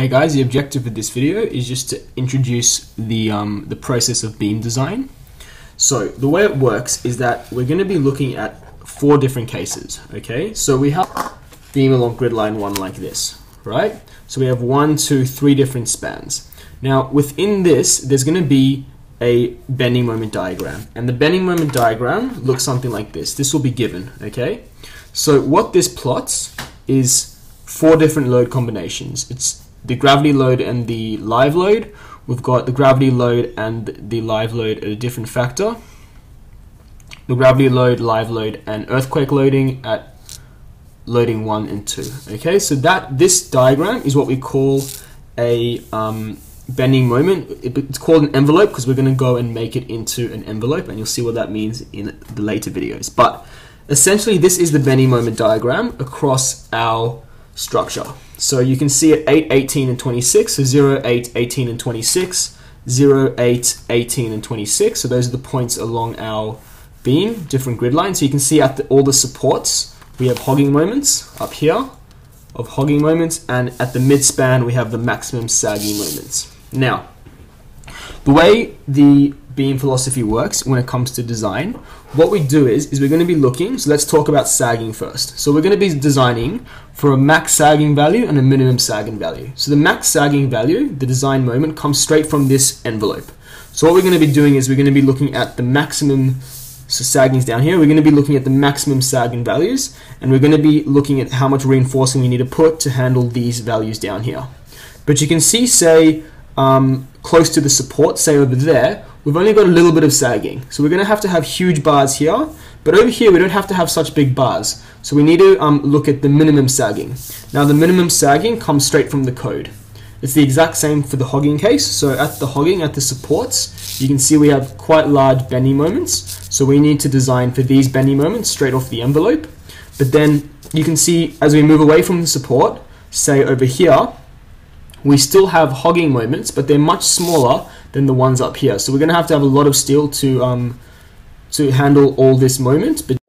Hey guys, the objective of this video is just to introduce the, um, the process of beam design. So the way it works is that we're going to be looking at four different cases, okay? So we have beam along grid line one like this, right? So we have one, two, three different spans. Now within this, there's going to be a bending moment diagram. And the bending moment diagram looks something like this. This will be given, okay? So what this plots is four different load combinations. It's the gravity load and the live load. We've got the gravity load and the live load at a different factor. The gravity load, live load, and earthquake loading at loading one and two. Okay, so that this diagram is what we call a um, bending moment. It's called an envelope because we're going to go and make it into an envelope, and you'll see what that means in the later videos. But essentially, this is the bending moment diagram across our structure. So you can see at 8, 18, and 26. So 0, 8, 18, and 26. 0, 8, 18, and 26. So those are the points along our beam, different grid lines. So you can see at the, all the supports, we have hogging moments up here of hogging moments, and at the mid-span, we have the maximum sagging moments. Now, the way the beam philosophy works when it comes to design, what we do is, is we're going to be looking, so let's talk about sagging first. So we're going to be designing for a max sagging value and a minimum sagging value. So the max sagging value, the design moment, comes straight from this envelope. So what we're going to be doing is we're going to be looking at the maximum, so sagging's down here, we're going to be looking at the maximum sagging values, and we're going to be looking at how much reinforcing we need to put to handle these values down here. But you can see, say, um, close to the support, say over there, we've only got a little bit of sagging. So we're going to have to have huge bars here, but over here we don't have to have such big bars. So we need to um, look at the minimum sagging. Now the minimum sagging comes straight from the code. It's the exact same for the hogging case. So at the hogging, at the supports, you can see we have quite large bending moments. So we need to design for these bending moments straight off the envelope. But then you can see as we move away from the support, say over here, we still have hogging moments, but they're much smaller than the ones up here. So we're going to have to have a lot of steel to um, to handle all this moment. But